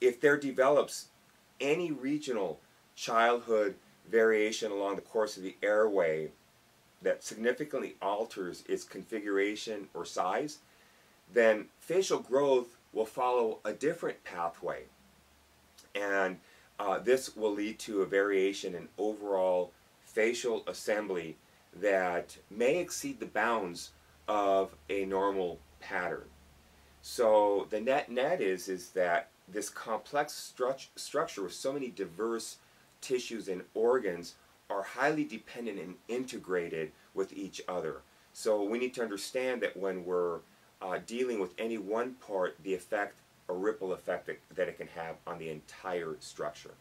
if there develops any regional childhood variation along the course of the airway that significantly alters its configuration or size, then facial growth will follow a different pathway. And uh, this will lead to a variation in overall facial assembly that may exceed the bounds of a normal pattern. So the net net is, is that this complex stru structure with so many diverse tissues and organs are highly dependent and integrated with each other. So we need to understand that when we're uh, dealing with any one part, the effect, a ripple effect that, that it can have on the entire structure.